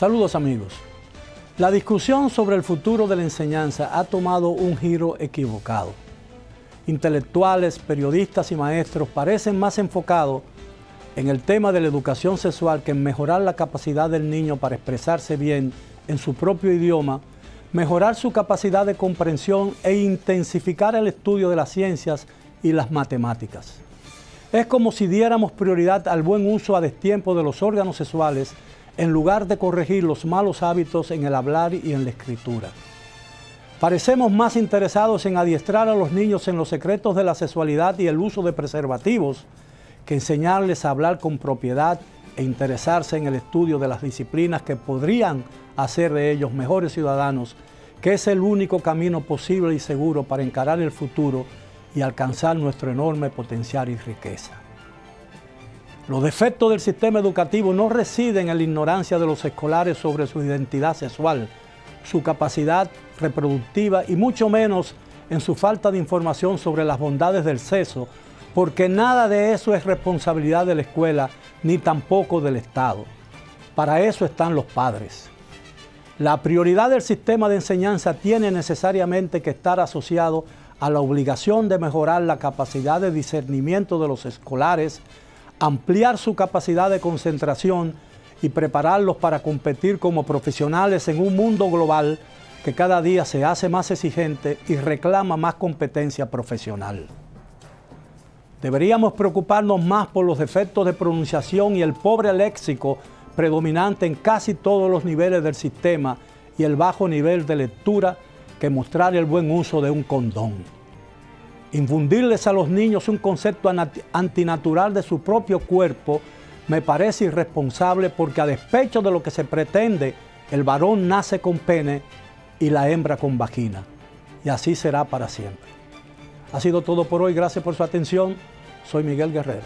Saludos amigos. La discusión sobre el futuro de la enseñanza ha tomado un giro equivocado. Intelectuales, periodistas y maestros parecen más enfocados en el tema de la educación sexual que en mejorar la capacidad del niño para expresarse bien en su propio idioma, mejorar su capacidad de comprensión e intensificar el estudio de las ciencias y las matemáticas. Es como si diéramos prioridad al buen uso a destiempo de los órganos sexuales en lugar de corregir los malos hábitos en el hablar y en la escritura. Parecemos más interesados en adiestrar a los niños en los secretos de la sexualidad y el uso de preservativos que enseñarles a hablar con propiedad e interesarse en el estudio de las disciplinas que podrían hacer de ellos mejores ciudadanos, que es el único camino posible y seguro para encarar el futuro y alcanzar nuestro enorme potencial y riqueza. Los defectos del sistema educativo no residen en la ignorancia de los escolares sobre su identidad sexual, su capacidad reproductiva y mucho menos en su falta de información sobre las bondades del sexo, porque nada de eso es responsabilidad de la escuela ni tampoco del Estado. Para eso están los padres. La prioridad del sistema de enseñanza tiene necesariamente que estar asociado a la obligación de mejorar la capacidad de discernimiento de los escolares, ampliar su capacidad de concentración y prepararlos para competir como profesionales en un mundo global que cada día se hace más exigente y reclama más competencia profesional. Deberíamos preocuparnos más por los defectos de pronunciación y el pobre léxico predominante en casi todos los niveles del sistema y el bajo nivel de lectura que mostrar el buen uso de un condón. Infundirles a los niños un concepto antinatural de su propio cuerpo me parece irresponsable porque a despecho de lo que se pretende, el varón nace con pene y la hembra con vagina. Y así será para siempre. Ha sido todo por hoy. Gracias por su atención. Soy Miguel Guerrero.